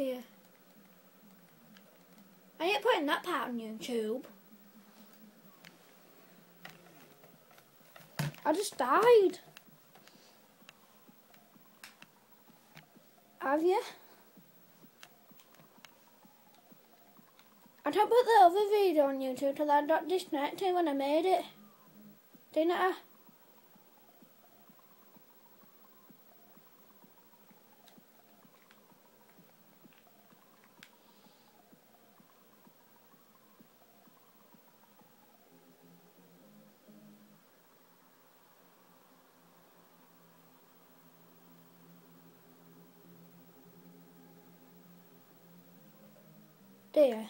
Yeah. I ain't putting that part on YouTube. I just died. Have you? I don't put the other video on YouTube till I got disconnected when I made it. Didn't I? There.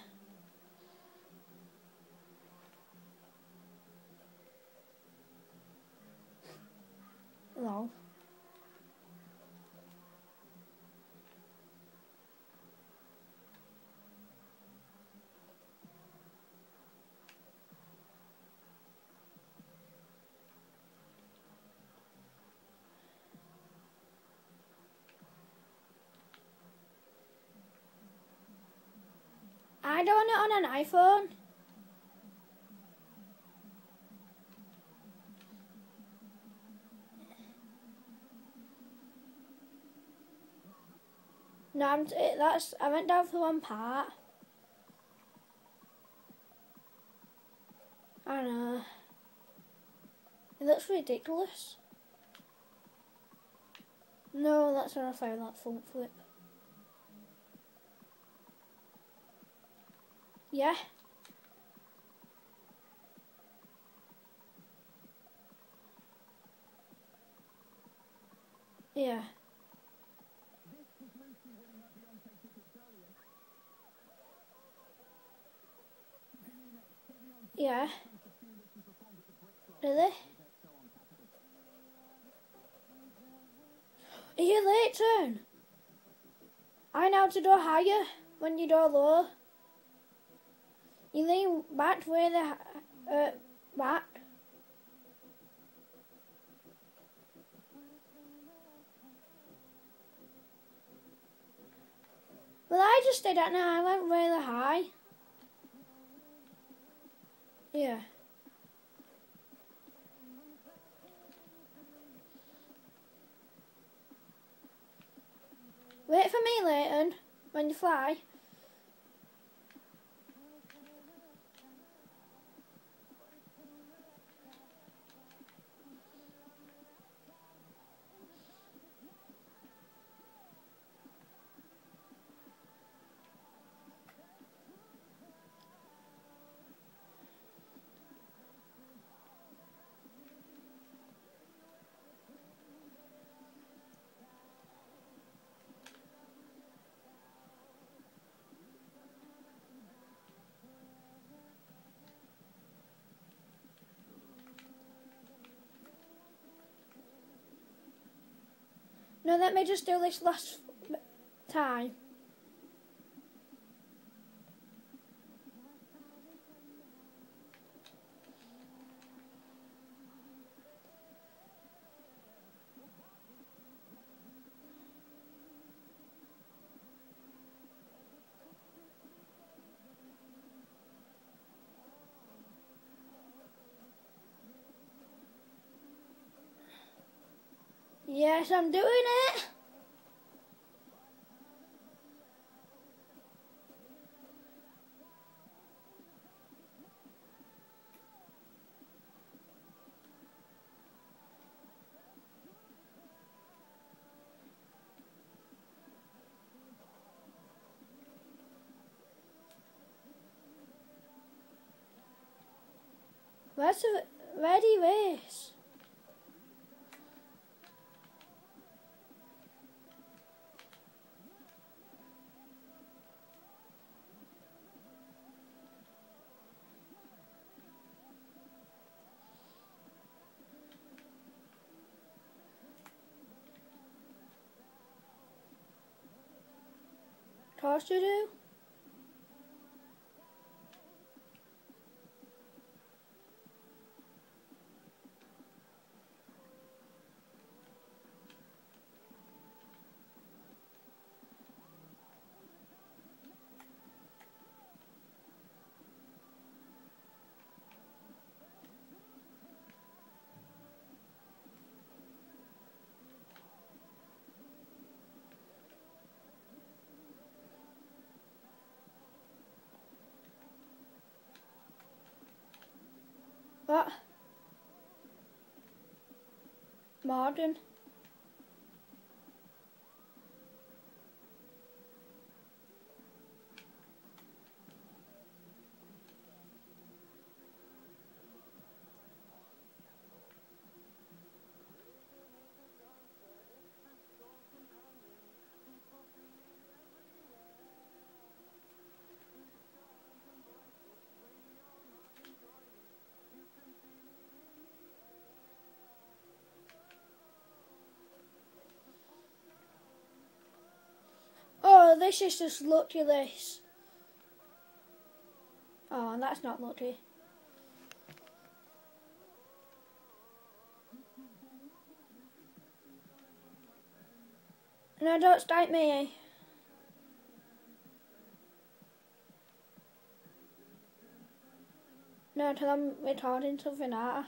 I don't want it on an iPhone. No, I'm, it, that's I went down for one part. I know. It looks ridiculous. No, that's when I found that front flip. Yeah. Yeah. Yeah. Really? Are you late turn? I know to do higher when you do low. You lean back where the uh, back. Well, I just did that now. I went really high. Yeah. Wait for me, Leighton, when you fly. No, let me just do this last time. Yes, I'm doing it. The ready race? Toss do? What? Modern. This is just lucky this. Oh, that's not lucky. No, don't start me. No, till I'm recording something out.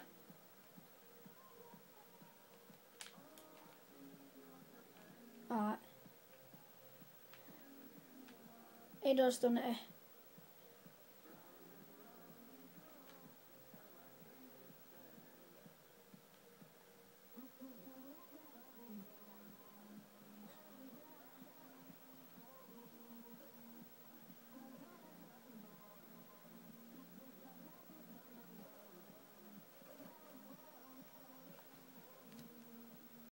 Alright. It does, doesn't it?